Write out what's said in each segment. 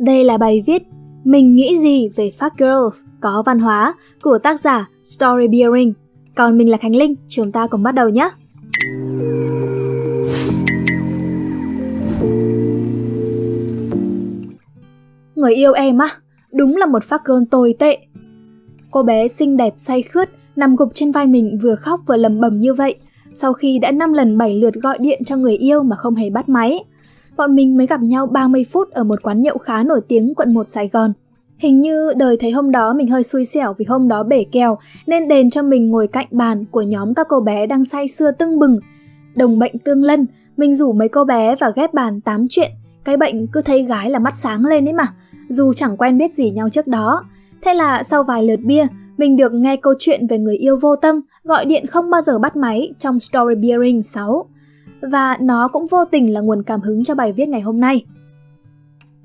Đây là bài viết Mình nghĩ gì về Fat Girls có văn hóa của tác giả Story Bearing. Còn mình là Khánh Linh, chúng ta cùng bắt đầu nhé. Người yêu em á, đúng là một phát girl tồi tệ. Cô bé xinh đẹp say khướt, nằm gục trên vai mình vừa khóc vừa lầm bầm như vậy, sau khi đã 5 lần 7 lượt gọi điện cho người yêu mà không hề bắt máy. Bọn mình mới gặp nhau 30 phút ở một quán nhậu khá nổi tiếng quận 1 Sài Gòn. Hình như đời thấy hôm đó mình hơi xui xẻo vì hôm đó bể kèo nên đền cho mình ngồi cạnh bàn của nhóm các cô bé đang say sưa tưng bừng. Đồng bệnh tương lân, mình rủ mấy cô bé và ghép bàn tám chuyện. Cái bệnh cứ thấy gái là mắt sáng lên ấy mà, dù chẳng quen biết gì nhau trước đó. Thế là sau vài lượt bia, mình được nghe câu chuyện về người yêu vô tâm, gọi điện không bao giờ bắt máy trong Story Bearing 6. Và nó cũng vô tình là nguồn cảm hứng cho bài viết ngày hôm nay.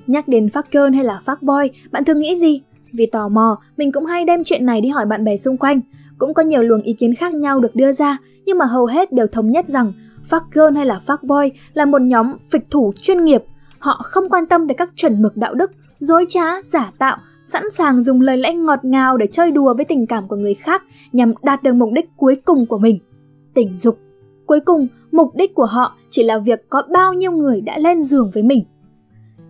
Nhắc đến fuck girl hay là fuck boy, bạn thường nghĩ gì? Vì tò mò, mình cũng hay đem chuyện này đi hỏi bạn bè xung quanh. Cũng có nhiều luồng ý kiến khác nhau được đưa ra, nhưng mà hầu hết đều thống nhất rằng fuck girl hay là fuck boy là một nhóm phịch thủ chuyên nghiệp. Họ không quan tâm đến các chuẩn mực đạo đức, dối trá, giả tạo, sẵn sàng dùng lời lẽ ngọt ngào để chơi đùa với tình cảm của người khác nhằm đạt được mục đích cuối cùng của mình, tình dục. Cuối cùng, mục đích của họ chỉ là việc có bao nhiêu người đã lên giường với mình.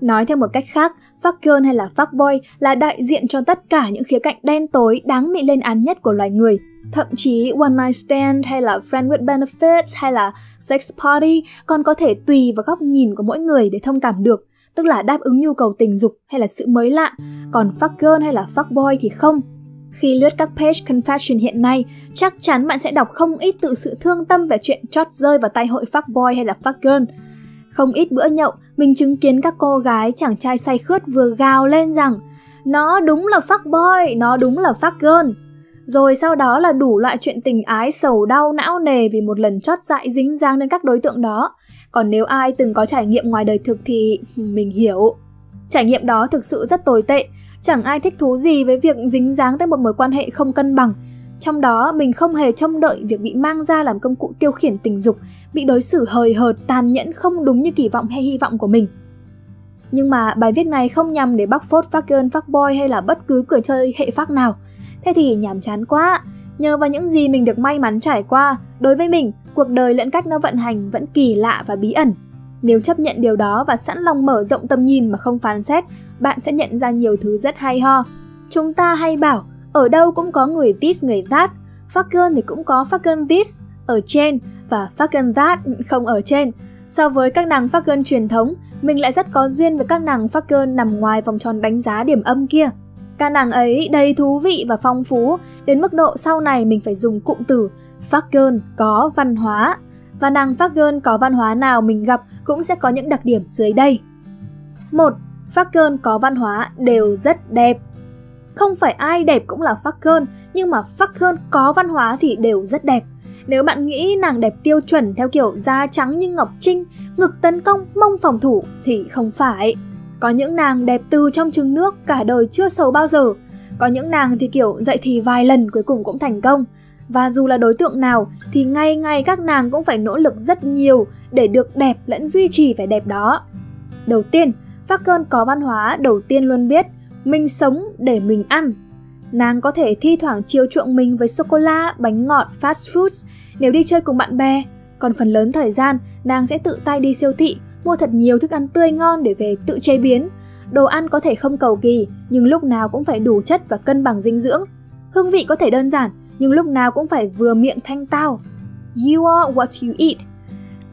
Nói theo một cách khác, fuck girl hay là fuck boy là đại diện cho tất cả những khía cạnh đen tối đáng bị lên án nhất của loài người. Thậm chí one night stand hay là friend with benefits hay là sex party còn có thể tùy vào góc nhìn của mỗi người để thông cảm được, tức là đáp ứng nhu cầu tình dục hay là sự mới lạ, còn fuck girl hay là fuck boy thì không. Khi lướt các page confession hiện nay, chắc chắn bạn sẽ đọc không ít tự sự thương tâm về chuyện chót rơi vào tay hội fuckboy hay là fuckgirl. Không ít bữa nhậu, mình chứng kiến các cô gái chàng trai say khướt vừa gào lên rằng Nó đúng là fuckboy, nó đúng là fuckgirl. Rồi sau đó là đủ loại chuyện tình ái sầu đau não nề vì một lần chót dại dính dáng đến các đối tượng đó. Còn nếu ai từng có trải nghiệm ngoài đời thực thì mình hiểu. Trải nghiệm đó thực sự rất tồi tệ, chẳng ai thích thú gì với việc dính dáng tới một mối quan hệ không cân bằng. Trong đó mình không hề trông đợi việc bị mang ra làm công cụ tiêu khiển tình dục, bị đối xử hời hợt, tàn nhẫn không đúng như kỳ vọng hay hy vọng của mình. Nhưng mà bài viết này không nhằm để bóc phốt phát girl, phát boy hay là bất cứ cửa chơi hệ phác nào. Thế thì nhàm chán quá. Nhờ vào những gì mình được may mắn trải qua, đối với mình, cuộc đời lẫn cách nó vận hành vẫn kỳ lạ và bí ẩn. Nếu chấp nhận điều đó và sẵn lòng mở rộng tầm nhìn mà không phán xét, bạn sẽ nhận ra nhiều thứ rất hay ho. Chúng ta hay bảo, ở đâu cũng có người this người that, fucking thì cũng có fucking this ở trên và fucking that không ở trên. So với các nàng fucking truyền thống, mình lại rất có duyên với các nàng fucking nằm ngoài vòng tròn đánh giá điểm âm kia. Các nàng ấy đầy thú vị và phong phú, đến mức độ sau này mình phải dùng cụm từ fucking có văn hóa. Và nàng fuck có văn hóa nào mình gặp cũng sẽ có những đặc điểm dưới đây. 1. Fuck có văn hóa đều rất đẹp. Không phải ai đẹp cũng là fuck nhưng mà fuck có văn hóa thì đều rất đẹp. Nếu bạn nghĩ nàng đẹp tiêu chuẩn theo kiểu da trắng như Ngọc Trinh, ngực tấn công, mông phòng thủ thì không phải. Có những nàng đẹp từ trong trứng nước cả đời chưa sầu bao giờ. Có những nàng thì kiểu dậy thì vài lần cuối cùng cũng thành công. Và dù là đối tượng nào thì ngay ngay các nàng cũng phải nỗ lực rất nhiều để được đẹp lẫn duy trì vẻ đẹp đó. Đầu tiên, Phát cơn có văn hóa đầu tiên luôn biết mình sống để mình ăn. Nàng có thể thi thoảng chiêu chuộng mình với sô-cô-la, bánh ngọt, fast foods nếu đi chơi cùng bạn bè. Còn phần lớn thời gian, nàng sẽ tự tay đi siêu thị, mua thật nhiều thức ăn tươi ngon để về tự chế biến. Đồ ăn có thể không cầu kỳ, nhưng lúc nào cũng phải đủ chất và cân bằng dinh dưỡng. Hương vị có thể đơn giản, nhưng lúc nào cũng phải vừa miệng thanh tao. You are what you eat.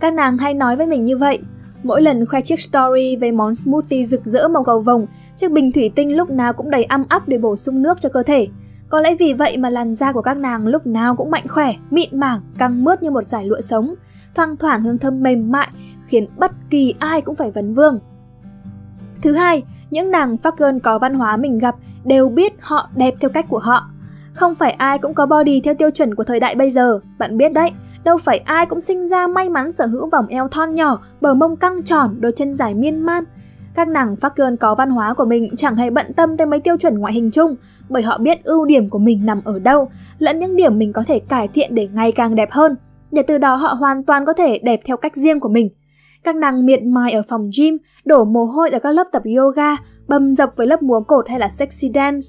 Các nàng hay nói với mình như vậy. Mỗi lần khoe chiếc story về món smoothie rực rỡ màu cầu vồng, chiếc bình thủy tinh lúc nào cũng đầy âm áp để bổ sung nước cho cơ thể. Có lẽ vì vậy mà làn da của các nàng lúc nào cũng mạnh khỏe, mịn màng, căng mướt như một dải lụa sống, thoang thoảng hương thơm mềm mại, khiến bất kỳ ai cũng phải vấn vương. Thứ hai, những nàng fuck girl có văn hóa mình gặp đều biết họ đẹp theo cách của họ. Không phải ai cũng có body theo tiêu chuẩn của thời đại bây giờ, bạn biết đấy. Đâu phải ai cũng sinh ra may mắn sở hữu vòng eo thon nhỏ, bờ mông căng tròn, đôi chân dài miên man. Các nàng phát cơn có văn hóa của mình chẳng hề bận tâm tới mấy tiêu chuẩn ngoại hình chung, bởi họ biết ưu điểm của mình nằm ở đâu, lẫn những điểm mình có thể cải thiện để ngày càng đẹp hơn. Để từ đó họ hoàn toàn có thể đẹp theo cách riêng của mình. các nàng miệt mài ở phòng gym, đổ mồ hôi ở các lớp tập yoga, bầm dập với lớp múa cột hay là sexy dance.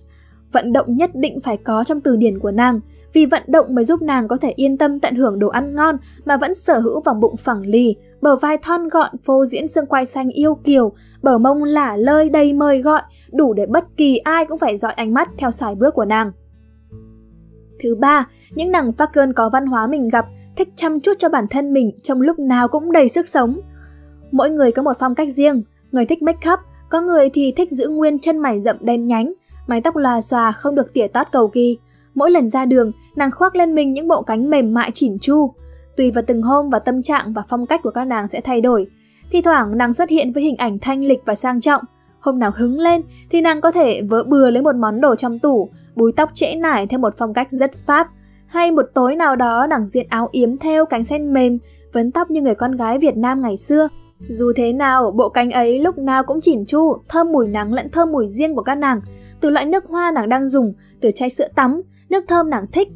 Vận động nhất định phải có trong từ điển của nàng, vì vận động mới giúp nàng có thể yên tâm tận hưởng đồ ăn ngon mà vẫn sở hữu vòng bụng phẳng lì, bờ vai thon gọn phô diễn xương quai xanh yêu kiều, bờ mông lả lơi đầy mời gọi, đủ để bất kỳ ai cũng phải dõi ánh mắt theo sải bước của nàng. Thứ ba, những nàng phát cơn có văn hóa mình gặp, thích chăm chút cho bản thân mình trong lúc nào cũng đầy sức sống. Mỗi người có một phong cách riêng, người thích make up, có người thì thích giữ nguyên chân mày rậm đen nhánh, mái tóc lòa xòa không được tỉa tót cầu kỳ. Mỗi lần ra đường, nàng khoác lên mình những bộ cánh mềm mại chỉn chu. Tùy vào từng hôm và tâm trạng và phong cách của các nàng sẽ thay đổi. Thi thoảng nàng xuất hiện với hình ảnh thanh lịch và sang trọng. Hôm nào hứng lên thì nàng có thể vỡ bừa lấy một món đồ trong tủ, búi tóc trễ nải theo một phong cách rất pháp. Hay một tối nào đó nàng diện áo yếm theo cánh sen mềm, vấn tóc như người con gái Việt Nam ngày xưa. Dù thế nào, bộ cánh ấy lúc nào cũng chỉn chu, thơm mùi nắng lẫn thơm mùi riêng của các nàng, từ loại nước hoa nàng đang dùng, từ chai sữa tắm, nước thơm nàng thích.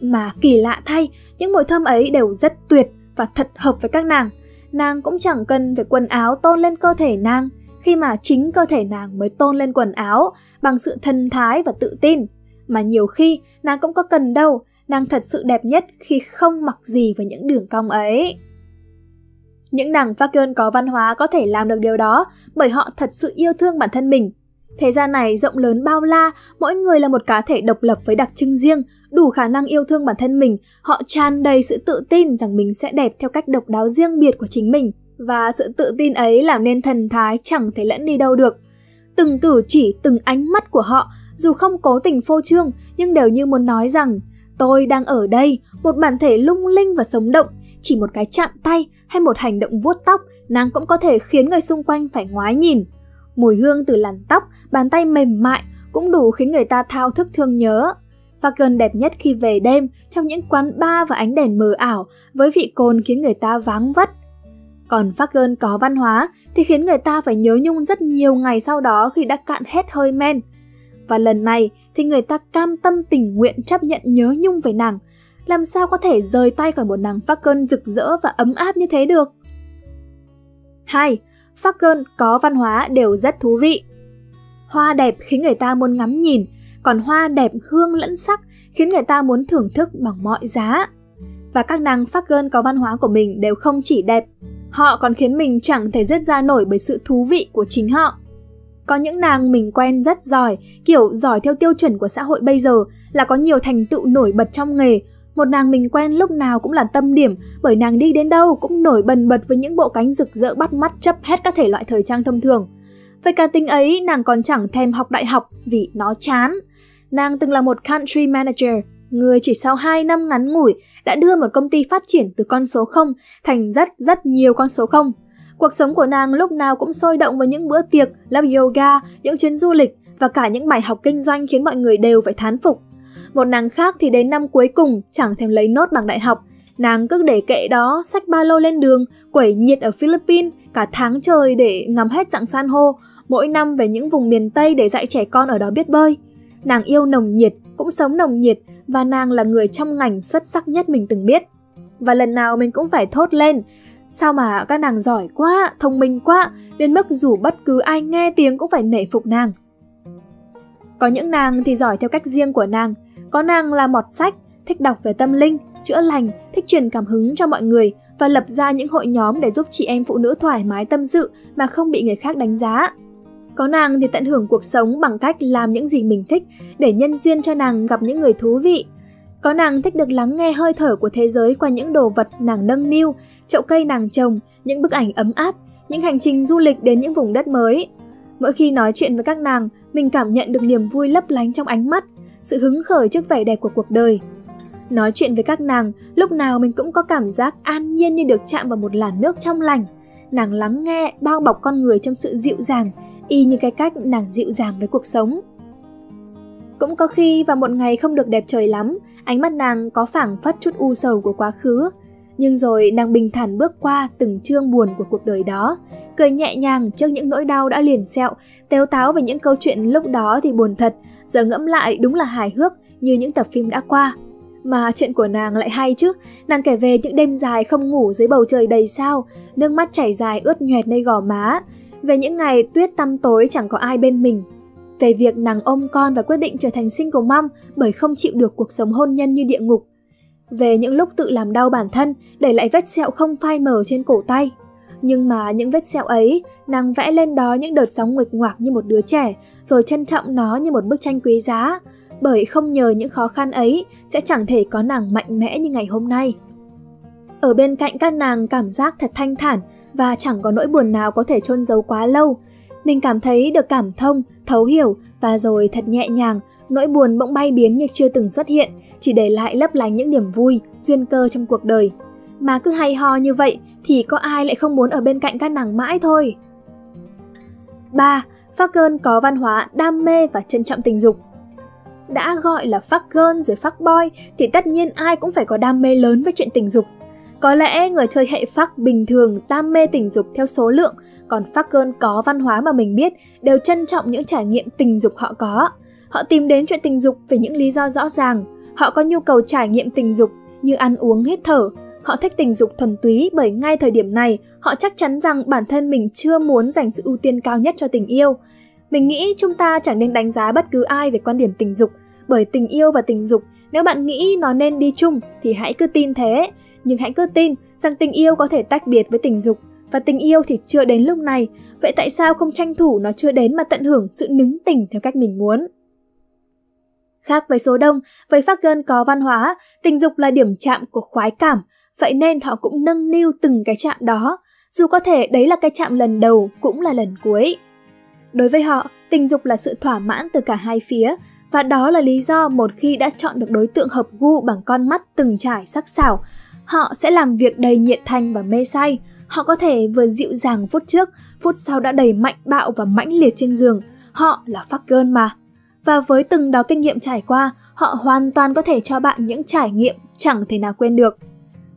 Mà kỳ lạ thay, những mùi thơm ấy đều rất tuyệt và thật hợp với các nàng. Nàng cũng chẳng cần phải quần áo tôn lên cơ thể nàng, khi mà chính cơ thể nàng mới tôn lên quần áo bằng sự thân thái và tự tin. Mà nhiều khi nàng cũng có cần đâu, nàng thật sự đẹp nhất khi không mặc gì vào những đường cong ấy. Những nàng phát có văn hóa có thể làm được điều đó bởi họ thật sự yêu thương bản thân mình. Thế gian này rộng lớn bao la, mỗi người là một cá thể độc lập với đặc trưng riêng, đủ khả năng yêu thương bản thân mình, họ tràn đầy sự tự tin rằng mình sẽ đẹp theo cách độc đáo riêng biệt của chính mình. Và sự tự tin ấy làm nên thần thái chẳng thể lẫn đi đâu được. Từng cử chỉ, từng ánh mắt của họ, dù không cố tình phô trương, nhưng đều như muốn nói rằng tôi đang ở đây, một bản thể lung linh và sống động, chỉ một cái chạm tay hay một hành động vuốt tóc, nàng cũng có thể khiến người xung quanh phải ngoái nhìn. Mùi hương từ làn tóc, bàn tay mềm mại cũng đủ khiến người ta thao thức thương nhớ. Và gần đẹp nhất khi về đêm trong những quán bar và ánh đèn mờ ảo với vị cồn khiến người ta váng vất. Còn phát gơn có văn hóa thì khiến người ta phải nhớ nhung rất nhiều ngày sau đó khi đã cạn hết hơi men. Và lần này thì người ta cam tâm tình nguyện chấp nhận nhớ nhung về nàng. Làm sao có thể rời tay khỏi một nàng Falcon rực rỡ và ấm áp như thế được? 2. Falcon có văn hóa đều rất thú vị. Hoa đẹp khiến người ta muốn ngắm nhìn, còn hoa đẹp hương lẫn sắc khiến người ta muốn thưởng thức bằng mọi giá. Và các nàng Falcon có văn hóa của mình đều không chỉ đẹp, họ còn khiến mình chẳng thể dứt ra nổi bởi sự thú vị của chính họ. Có những nàng mình quen rất giỏi, kiểu giỏi theo tiêu chuẩn của xã hội bây giờ là có nhiều thành tựu nổi bật trong nghề. Một nàng mình quen lúc nào cũng là tâm điểm bởi nàng đi đến đâu cũng nổi bần bật với những bộ cánh rực rỡ bắt mắt chấp hết các thể loại thời trang thông thường. Với cá tính ấy, nàng còn chẳng thèm học đại học vì nó chán. Nàng từng là một country manager, người chỉ sau 2 năm ngắn ngủi đã đưa một công ty phát triển từ con số 0 thành rất rất nhiều con số 0. Cuộc sống của nàng lúc nào cũng sôi động với những bữa tiệc, lớp yoga, những chuyến du lịch và cả những bài học kinh doanh khiến mọi người đều phải thán phục. Một nàng khác thì đến năm cuối cùng chẳng thèm lấy nốt bằng đại học, nàng cứ để kệ đó, xách ba lô lên đường, quẩy nhiệt ở Philippines cả tháng trời để ngắm hết dạng san hô, mỗi năm về những vùng miền Tây để dạy trẻ con ở đó biết bơi. Nàng yêu nồng nhiệt, cũng sống nồng nhiệt và nàng là người trong ngành xuất sắc nhất mình từng biết. Và lần nào mình cũng phải thốt lên, sao mà các nàng giỏi quá, thông minh quá, đến mức dù bất cứ ai nghe tiếng cũng phải nể phục nàng. Có những nàng thì giỏi theo cách riêng của nàng, có nàng là mọt sách, thích đọc về tâm linh, chữa lành, thích truyền cảm hứng cho mọi người và lập ra những hội nhóm để giúp chị em phụ nữ thoải mái tâm sự mà không bị người khác đánh giá. Có nàng thì tận hưởng cuộc sống bằng cách làm những gì mình thích để nhân duyên cho nàng gặp những người thú vị. Có nàng thích được lắng nghe hơi thở của thế giới qua những đồ vật nàng nâng niu, chậu cây nàng trồng, những bức ảnh ấm áp, những hành trình du lịch đến những vùng đất mới. Mỗi khi nói chuyện với các nàng, mình cảm nhận được niềm vui lấp lánh trong ánh mắt, sự hứng khởi trước vẻ đẹp của cuộc đời. Nói chuyện với các nàng, lúc nào mình cũng có cảm giác an nhiên như được chạm vào một làn nước trong lành. Nàng lắng nghe, bao bọc con người trong sự dịu dàng, y như cái cách nàng dịu dàng với cuộc sống. Cũng có khi vào một ngày không được đẹp trời lắm, ánh mắt nàng có phảng phất chút u sầu của quá khứ. Nhưng rồi nàng bình thản bước qua từng chương buồn của cuộc đời đó, cười nhẹ nhàng trước những nỗi đau đã liền sẹo, tếu táo về những câu chuyện lúc đó thì buồn thật, giờ ngẫm lại đúng là hài hước như những tập phim đã qua. Mà chuyện của nàng lại hay chứ, nàng kể về những đêm dài không ngủ dưới bầu trời đầy sao, nước mắt chảy dài ướt nhoẹt nơi gò má, về những ngày tuyết tăm tối chẳng có ai bên mình, về việc nàng ôm con và quyết định trở thành single mom bởi không chịu được cuộc sống hôn nhân như địa ngục, về những lúc tự làm đau bản thân để lại vết sẹo không phai mờ trên cổ tay. Nhưng mà những vết sẹo ấy, nàng vẽ lên đó những đợt sóng nguệch ngoạc như một đứa trẻ, rồi trân trọng nó như một bức tranh quý giá, bởi không nhờ những khó khăn ấy sẽ chẳng thể có nàng mạnh mẽ như ngày hôm nay. Ở bên cạnh các nàng cảm giác thật thanh thản và chẳng có nỗi buồn nào có thể chôn giấu quá lâu. Mình cảm thấy được cảm thông, thấu hiểu và rồi thật nhẹ nhàng, nỗi buồn bỗng bay biến như chưa từng xuất hiện, chỉ để lại lấp lánh những niềm vui, duyên cơ trong cuộc đời. Mà cứ hay ho như vậy thì có ai lại không muốn ở bên cạnh các nàng mãi thôi. 3. Phát cơn có văn hóa, đam mê và trân trọng tình dục đã gọi là phác girl rồi phác boy thì tất nhiên ai cũng phải có đam mê lớn với chuyện tình dục. Có lẽ người chơi hệ phác bình thường đam mê tình dục theo số lượng, còn phác girl có văn hóa mà mình biết đều trân trọng những trải nghiệm tình dục họ có. Họ tìm đến chuyện tình dục vì những lý do rõ ràng. Họ có nhu cầu trải nghiệm tình dục như ăn uống hít thở. Họ thích tình dục thuần túy bởi ngay thời điểm này họ chắc chắn rằng bản thân mình chưa muốn dành sự ưu tiên cao nhất cho tình yêu. Mình nghĩ chúng ta chẳng nên đánh giá bất cứ ai về quan điểm tình dục, bởi tình yêu và tình dục, nếu bạn nghĩ nó nên đi chung thì hãy cứ tin thế, nhưng hãy cứ tin rằng tình yêu có thể tách biệt với tình dục và tình yêu thì chưa đến lúc này, vậy tại sao không tranh thủ nó chưa đến mà tận hưởng sự nứng tình theo cách mình muốn? Khác với số đông, với Fagan có văn hóa, tình dục là điểm chạm của khoái cảm, vậy nên họ cũng nâng niu từng cái chạm đó, dù có thể đấy là cái chạm lần đầu cũng là lần cuối. Đối với họ, tình dục là sự thỏa mãn từ cả hai phía, và đó là lý do một khi đã chọn được đối tượng hợp gu bằng con mắt từng trải sắc sảo, họ sẽ làm việc đầy nhiệt thành và mê say. Họ có thể vừa dịu dàng phút trước, phút sau đã đầy mạnh bạo và mãnh liệt trên giường. Họ là fuck mà. Và với từng đó kinh nghiệm trải qua, họ hoàn toàn có thể cho bạn những trải nghiệm chẳng thể nào quên được.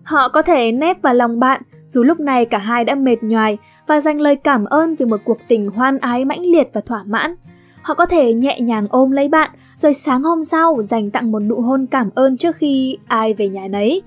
Họ có thể nép vào lòng bạn, dù lúc này cả hai đã mệt nhoài và dành lời cảm ơn vì một cuộc tình hoan ái mãnh liệt và thỏa mãn. Họ có thể nhẹ nhàng ôm lấy bạn, rồi sáng hôm sau dành tặng một nụ hôn cảm ơn trước khi ai về nhà nấy.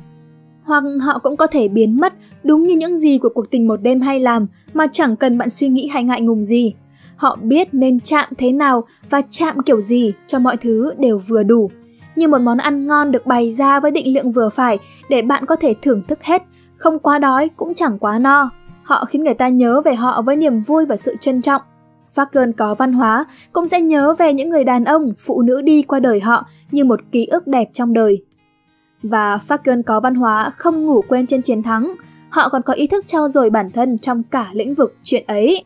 Hoặc họ cũng có thể biến mất đúng như những gì của cuộc tình một đêm hay làm mà chẳng cần bạn suy nghĩ hay ngại ngùng gì. Họ biết nên chạm thế nào và chạm kiểu gì cho mọi thứ đều vừa đủ. Như một món ăn ngon được bày ra với định lượng vừa phải để bạn có thể thưởng thức hết, không quá đói cũng chẳng quá no. Họ khiến người ta nhớ về họ với niềm vui và sự trân trọng. Falcon có văn hóa cũng sẽ nhớ về những người đàn ông, phụ nữ đi qua đời họ như một ký ức đẹp trong đời. Và Falcon có văn hóa không ngủ quên trên chiến thắng, họ còn có ý thức trao dồi bản thân trong cả lĩnh vực chuyện ấy.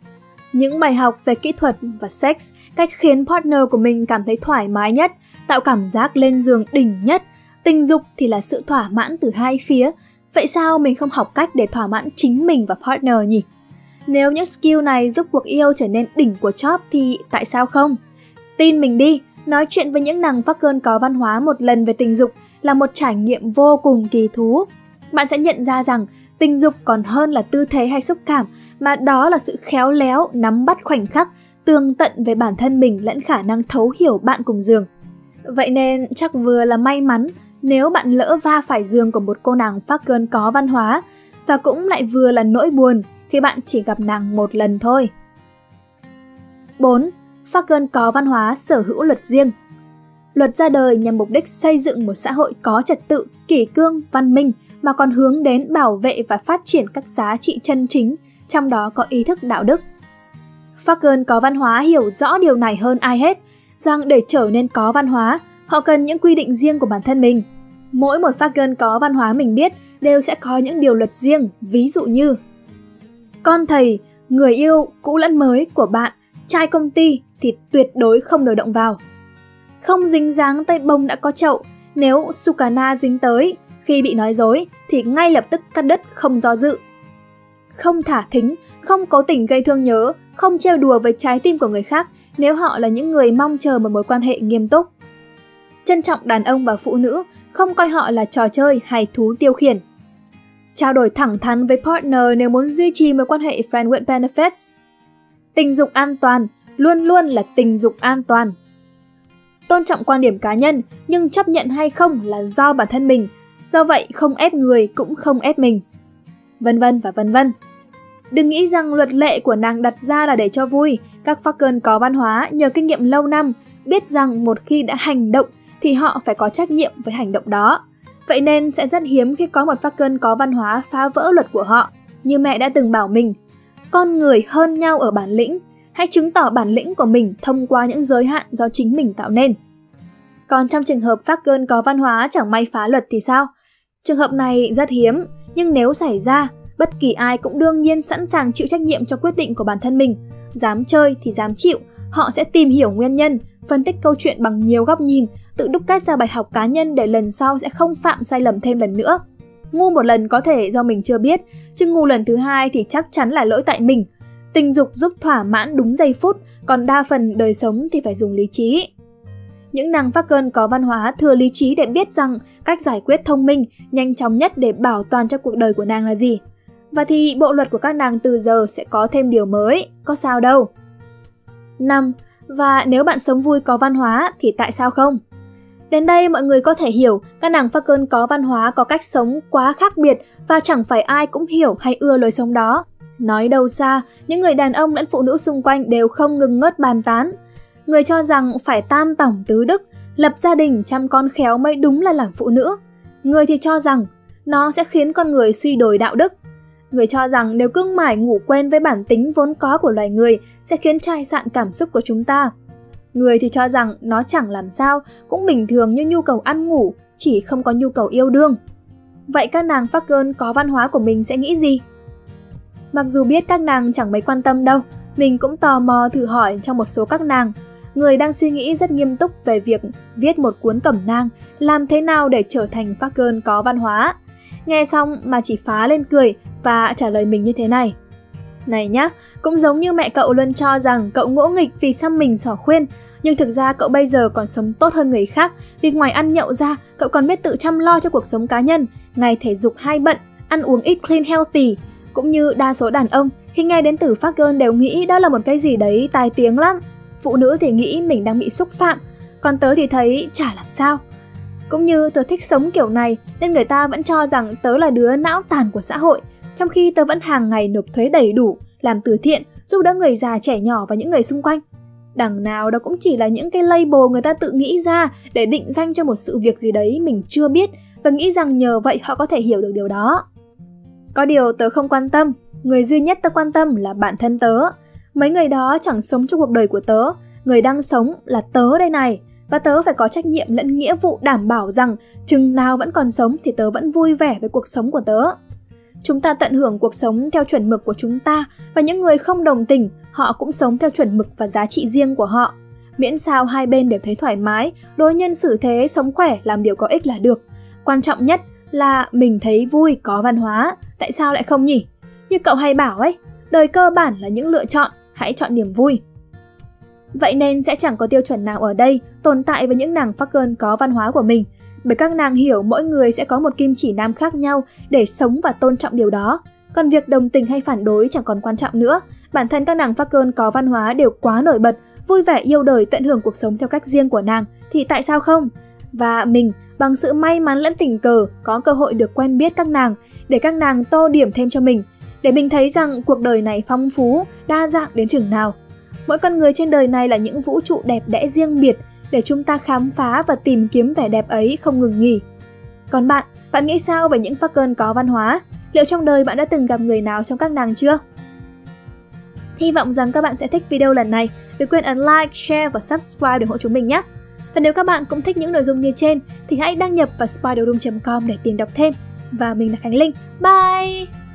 Những bài học về kỹ thuật và sex, cách khiến partner của mình cảm thấy thoải mái nhất, tạo cảm giác lên giường đỉnh nhất. Tình dục thì là sự thỏa mãn từ hai phía, vậy sao mình không học cách để thỏa mãn chính mình và partner nhỉ? Nếu những skill này giúp cuộc yêu trở nên đỉnh của chóp thì tại sao không? Tin mình đi, nói chuyện với những nàng phát cơn có văn hóa một lần về tình dục là một trải nghiệm vô cùng kỳ thú. Bạn sẽ nhận ra rằng tình dục còn hơn là tư thế hay xúc cảm, mà đó là sự khéo léo, nắm bắt khoảnh khắc, tường tận về bản thân mình lẫn khả năng thấu hiểu bạn cùng giường. Vậy nên chắc vừa là may mắn nếu bạn lỡ va phải giường của một cô nàng phát cơn có văn hóa, và cũng lại vừa là nỗi buồn khi bạn chỉ gặp nàng một lần thôi. 4. cơn có văn hóa sở hữu luật riêng. Luật ra đời nhằm mục đích xây dựng một xã hội có trật tự, kỷ cương, văn minh mà còn hướng đến bảo vệ và phát triển các giá trị chân chính, trong đó có ý thức đạo đức. Fagan có văn hóa hiểu rõ điều này hơn ai hết, rằng để trở nên có văn hóa, họ cần những quy định riêng của bản thân mình. Mỗi một Fagan có văn hóa mình biết đều sẽ có những điều luật riêng, ví dụ như con thầy, người yêu cũ lẫn mới của bạn, trai công ty thì tuyệt đối không được động vào. Không dính dáng tay bông đã có chậu, nếu Sukana dính tới, khi bị nói dối thì ngay lập tức cắt đứt không do dự. Không thả thính, không cố tình gây thương nhớ, không trêu đùa với trái tim của người khác nếu họ là những người mong chờ một mối quan hệ nghiêm túc. Trân trọng đàn ông và phụ nữ, không coi họ là trò chơi hay thú tiêu khiển trao đổi thẳng thắn với partner nếu muốn duy trì mối quan hệ friend with benefits. Tình dục an toàn luôn luôn là tình dục an toàn. tôn trọng quan điểm cá nhân nhưng chấp nhận hay không là do bản thân mình. Do vậy không ép người cũng không ép mình. Vân vân và vân vân. Đừng nghĩ rằng luật lệ của nàng đặt ra là để cho vui, các fucker có văn hóa nhờ kinh nghiệm lâu năm biết rằng một khi đã hành động thì họ phải có trách nhiệm với hành động đó. Vậy nên sẽ rất hiếm khi có một fucker có văn hóa phá vỡ luật của họ. Như mẹ đã từng bảo mình, con người hơn nhau ở bản lĩnh, hãy chứng tỏ bản lĩnh của mình thông qua những giới hạn do chính mình tạo nên. Còn trong trường hợp fucker có văn hóa chẳng may phá luật thì sao? Trường hợp này rất hiếm, nhưng nếu xảy ra, bất kỳ ai cũng đương nhiên sẵn sàng chịu trách nhiệm cho quyết định của bản thân mình. Dám chơi thì dám chịu, họ sẽ tìm hiểu nguyên nhân, phân tích câu chuyện bằng nhiều góc nhìn, tự đúc kết ra bài học cá nhân để lần sau sẽ không phạm sai lầm thêm lần nữa. Ngu một lần có thể do mình chưa biết, chứ ngu lần thứ hai thì chắc chắn là lỗi tại mình. Tình dục giúp thỏa mãn đúng giây phút, còn đa phần đời sống thì phải dùng lý trí. Những nàng phát cơn có văn hóa thừa lý trí để biết rằng cách giải quyết thông minh, nhanh chóng nhất để bảo toàn cho cuộc đời của nàng là gì. Và thì bộ luật của các nàng từ giờ sẽ có thêm điều mới, có sao đâu. 5. Và nếu bạn sống vui có văn hóa thì tại sao không? Đến đây mọi người có thể hiểu các nàng phát cơn có văn hóa có cách sống quá khác biệt và chẳng phải ai cũng hiểu hay ưa lối sống đó. Nói đâu xa, những người đàn ông lẫn phụ nữ xung quanh đều không ngừng ngớt bàn tán. Người cho rằng phải tam tổng tứ đức, lập gia đình chăm con khéo mới đúng là làm phụ nữ. Người thì cho rằng nó sẽ khiến con người suy đồi đạo đức. Người cho rằng nếu cứ mải ngủ quen với bản tính vốn có của loài người sẽ khiến chai sạn cảm xúc của chúng ta. Người thì cho rằng nó chẳng làm sao, cũng bình thường như nhu cầu ăn ngủ, chỉ không có nhu cầu yêu đương. Vậy các nàng phát cơn có văn hóa của mình sẽ nghĩ gì? Mặc dù biết các nàng chẳng mấy quan tâm đâu, mình cũng tò mò thử hỏi trong một số các nàng. Người đang suy nghĩ rất nghiêm túc về việc viết một cuốn cẩm nang, làm thế nào để trở thành phát có văn hóa. Nghe xong mà chỉ phá lên cười và trả lời mình như thế này. Này nhá, cũng giống như mẹ cậu luôn cho rằng cậu ngỗ nghịch vì xăm mình xỏ khuyên, nhưng thực ra cậu bây giờ còn sống tốt hơn người khác vì ngoài ăn nhậu ra, cậu còn biết tự chăm lo cho cuộc sống cá nhân, ngày thể dục hai bận, ăn uống ít clean healthy. Cũng như đa số đàn ông, khi nghe đến từ phát girl đều nghĩ đó là một cái gì đấy tai tiếng lắm. Phụ nữ thì nghĩ mình đang bị xúc phạm, còn tớ thì thấy chả làm sao. Cũng như tớ thích sống kiểu này nên người ta vẫn cho rằng tớ là đứa não tàn của xã hội, trong khi tớ vẫn hàng ngày nộp thuế đầy đủ, làm từ thiện, giúp đỡ người già trẻ nhỏ và những người xung quanh. Đằng nào đó cũng chỉ là những cái label người ta tự nghĩ ra để định danh cho một sự việc gì đấy mình chưa biết và nghĩ rằng nhờ vậy họ có thể hiểu được điều đó. Có điều tớ không quan tâm, người duy nhất tớ quan tâm là bản thân tớ. Mấy người đó chẳng sống trong cuộc đời của tớ, người đang sống là tớ đây này. Và tớ phải có trách nhiệm lẫn nghĩa vụ đảm bảo rằng chừng nào vẫn còn sống thì tớ vẫn vui vẻ với cuộc sống của tớ. Chúng ta tận hưởng cuộc sống theo chuẩn mực của chúng ta và những người không đồng tình, họ cũng sống theo chuẩn mực và giá trị riêng của họ. Miễn sao hai bên đều thấy thoải mái, đối nhân xử thế, sống khỏe, làm điều có ích là được. Quan trọng nhất là mình thấy vui, có văn hóa. Tại sao lại không nhỉ? Như cậu hay bảo ấy, đời cơ bản là những lựa chọn, hãy chọn niềm vui. Vậy nên sẽ chẳng có tiêu chuẩn nào ở đây tồn tại với những nàng fucker có văn hóa của mình, bởi các nàng hiểu mỗi người sẽ có một kim chỉ nam khác nhau để sống và tôn trọng điều đó. Còn việc đồng tình hay phản đối chẳng còn quan trọng nữa, bản thân các nàng Falcon có văn hóa đều quá nổi bật, vui vẻ yêu đời tận hưởng cuộc sống theo cách riêng của nàng, thì tại sao không? Và mình, bằng sự may mắn lẫn tình cờ, có cơ hội được quen biết các nàng, để các nàng tô điểm thêm cho mình, để mình thấy rằng cuộc đời này phong phú, đa dạng đến chừng nào. Mỗi con người trên đời này là những vũ trụ đẹp đẽ riêng biệt, để chúng ta khám phá và tìm kiếm vẻ đẹp ấy không ngừng nghỉ. Còn bạn, bạn nghĩ sao về những fucker có văn hóa? Liệu trong đời bạn đã từng gặp người nào trong các nàng chưa? Hy vọng rằng các bạn sẽ thích video lần này. Đừng quên ấn like, share và subscribe để ủng hộ chúng mình nhé. Và nếu các bạn cũng thích những nội dung như trên thì hãy đăng nhập vào spiderroom.com để tìm đọc thêm. Và mình là Khánh Linh. Bye!